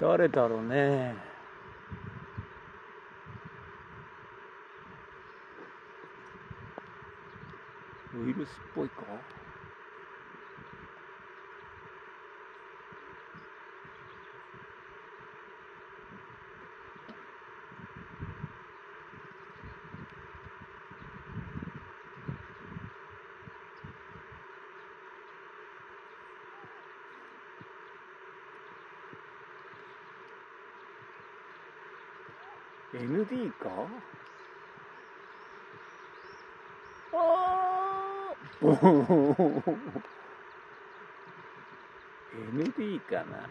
誰だろうね。ウイルスっぽいか？ND か？あー。ND かな